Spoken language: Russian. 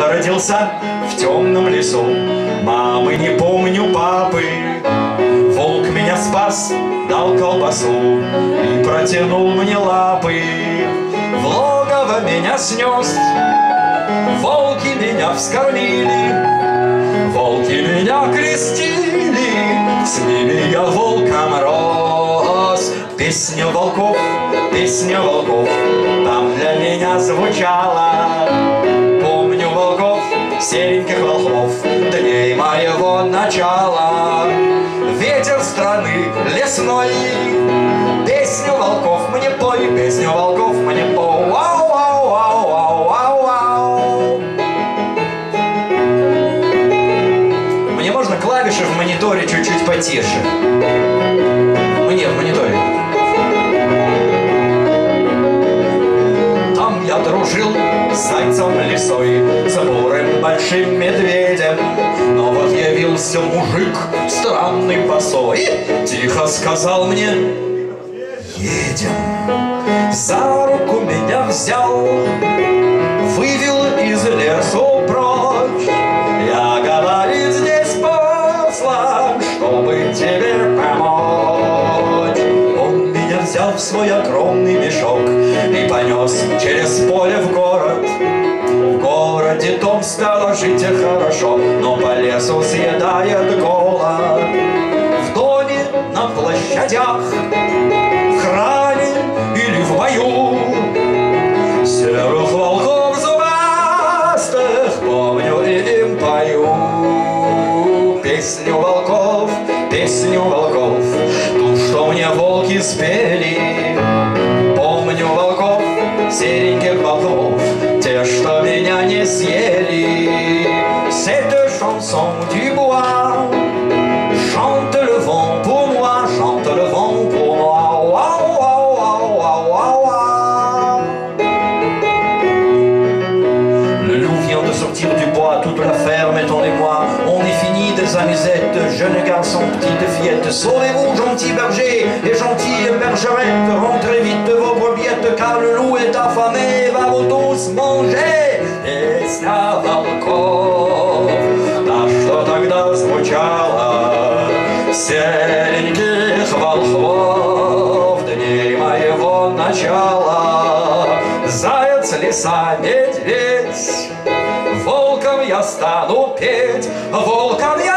родился в темном лесу. Мамы не помню папы. Волк меня спас, дал колбасу и протянул мне лапы. В логово меня снес, волки меня вскормили, волки меня крестили, с ними я волком рос. Песня волков, песня волков, там для меня звучала. Сереньких волков, дней моего начала. Ветер страны лесной, песню волков мне пой, песню волков мне пой. Вау, вау, вау, вау, вау, вау. Мне можно клавиши в мониторе чуть-чуть потише? Мне в мониторе. Там я дружил с зайцем лисой, с бурым большим медведем. Но вот явился мужик странный босой, тихо сказал мне, едем. За руку меня взял, вывел из лесу прочь. Я, говорит, здесь послан, чтобы тебе помочь. Он меня взял в свой огромный мешок и понес через поле в город. Городе дом стало жить хорошо, но по лесу съедает голод. В доме, на площадях, в храме или в бою. Серых волков зубастых помню и им пою. Песню волков, песню волков Ту, что мне волки спели Cette chanson du bois chante le vent pour moi, chante le vent pour moi. Waouh, waouh, waouh, waouh. Le loup vient de sortir du bois, toute la ferme est en émoi. On est fini des amusettes, jeunes garçons, petites fillettes. Sauvez-vous, gentils bergers et gentilles bergerettes. Rentrez vite de vos brebiettes car le loup est affamé. Va vous tous manger. Песня волков, та, что тогда звучала, сереньких волхвов, дней моего начала. Заяц, лиса, медведь, волком я стану петь, волком я